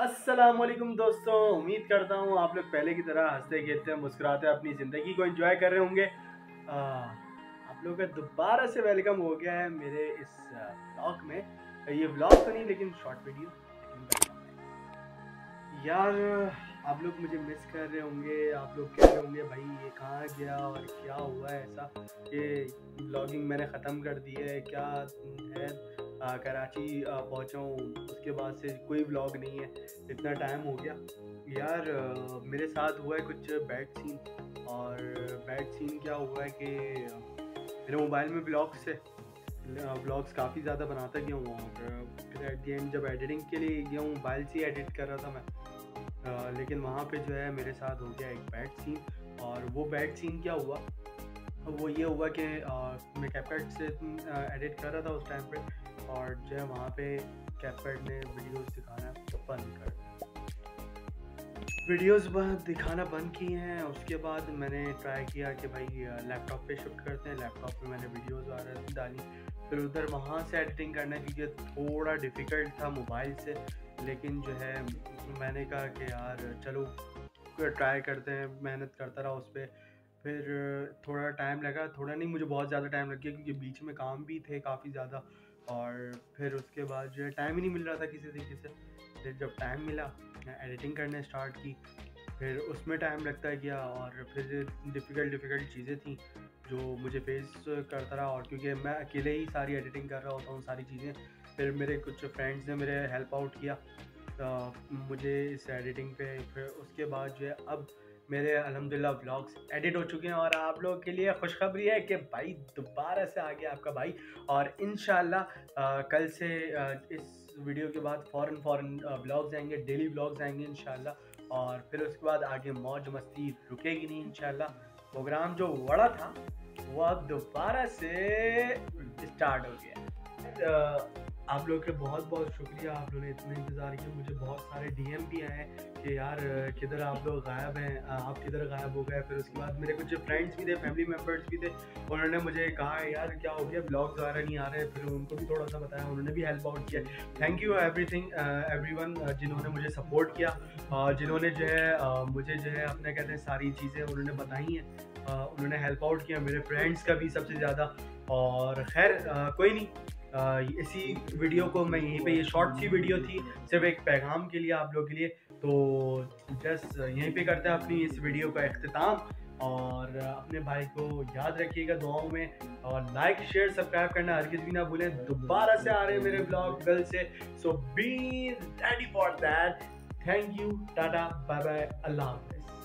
असलम दोस्तों, उम्मीद करता हूँ आप लोग पहले की तरह हँसते, खेलते, मुस्कुराते, अपनी ज़िंदगी को एंजॉय कर रहे होंगे। आप लोगों का दोबारा से वेलकम हो गया है मेरे इस ब्लॉग में। ये ब्लॉग तो नहीं, लेकिन शॉर्ट वीडियो यार, आप लोग मुझे मिस कर रहे होंगे, आप लोग कह रहे होंगे, भाई, ये कहाँ गया और क्या हुआ ऐसा? कि ब्लॉगिंग मैंने ख़त्म कर दी है, क्या है? कराची पहुँचा हूँ। उसके बाद से कोई ब्लॉग नहीं है। इतना टाइम हो गया। यार मेरे साथ हुआ है कुछ बैड सीन और बैड सीन क्या हुआ है कि, मेरे मोबाइल में ब्लॉग्स है। ब्लॉग्स काफ़ी ज़्यादा बनाता गया हूँ और, फिर एट दी एंड जब एडिटिंग के लिए गया हूँ मोबाइल से एडिट कर रहा था मैं। लेकिन वहाँ पे जो है मेरे साथ हो गया एक बैड सीन और वो बैड सीन क्या हुआ? वो ये हुआ कि मैं कैपकट से एडिट कर रहा था उस टाइम पे और जो है वहाँ पे कैपकट ने वीडियोस दिखाना बंद कर वीडियोस दिखाना बंद किए हैं, उसके बाद मैंने ट्राई किया कि भाई लैपटॉप पे शिफ्ट करते हैं लैपटॉप पे मैंने वीडियोस वगैरह डाली। फिर उधर वहाँ से एडिटिंग करना, क्योंकि थोड़ा डिफ़िकल्ट था मोबाइल से, लेकिन जो है मैंने कहा कि यार, चलो ट्राई करते हैं, मेहनत करता रहा उस पर फिर थोड़ा टाइम लगा, थोड़ा नहीं, मुझे बहुत ज़्यादा टाइम लग गया क्योंकि बीच में काम भी थे काफ़ी ज़्यादा और फिर उसके बाद जो है टाइम ही नहीं मिल रहा था किसी तरीके से। फिर जब टाइम मिला एडिटिंग करने स्टार्ट की, फिर उसमें टाइम लगता गया और फिर डिफ़िकल्ट डिफ़िकल्ट चीज़ें थी जो मुझे फेस करता रहा और क्योंकि मैं अकेले ही सारी एडिटिंग कर रहा होता हूँ, सारी चीज़ें। फिर मेरे कुछ फ्रेंड्स ने मेरे हेल्प आउट किया तो मुझे इस एडिटिंग पे, फिर उसके बाद जो है अब मेरे अलहमदिल्ला ब्लॉग्स एडिट हो चुके हैं और आप लोगों के लिए खुशखबरी है कि भाई दोबारा से आ गया आपका भाई। और इन कल से इस वीडियो के बाद फ़ौरन फ़ौरन ब्लॉग्स आएँगे डेली ब्लॉग्स आएँगे इन और फिर उसके बाद आगे मौज मस्ती रुकेगी नहीं इन प्रोग्राम जो बड़ा था, वो अब दोबारा से स्टार्ट हो गया आप लोग के बहुत बहुत शुक्रिया। आप लोगों ने इतना इंतज़ार किया। मुझे बहुत सारे डीएम भी आए कि यार, किधर आप लोग गायब हैं? आप किधर गायब हो गए? फिर उसके बाद मेरे कुछ फ्रेंड्स भी थे फैमिली मेंबर्स भी थे। उन्होंने मुझे कहा, यार, क्या हो गया? ब्लॉग्स वगैरह नहीं आ रहे? फिर उनको भी थोड़ा सा बताया। उन्होंने भी हेल्प आउट किया। Thank you everything everyone जिन्होंने मुझे सपोर्ट किया। जिन्होंने जो है मुझे जो है, अपने कहते हैं सारी चीज़ें उन्होंने बताई हैं। उन्होंने हेल्प आउट किया। मेरे फ्रेंड्स का भी सबसे ज़्यादा। और खैर कोई नहीं। इसी वीडियो को मैं यहीं पे, ये शॉर्ट सी वीडियो थी, सिर्फ़ एक पैगाम के लिए आप लोगों के लिए। तो जस्ट यहीं पे करते हैं अपनी इस वीडियो का अख्ताम और अपने भाई को याद रखिएगा दुआओं में और लाइक शेयर सब्सक्राइब करना हरगिज भी ना भूलें। दोबारा से आ रहे हैं मेरे ब्लॉग गल से। So be ready for that thank you tata bye bye अल्लाह हाफिज़।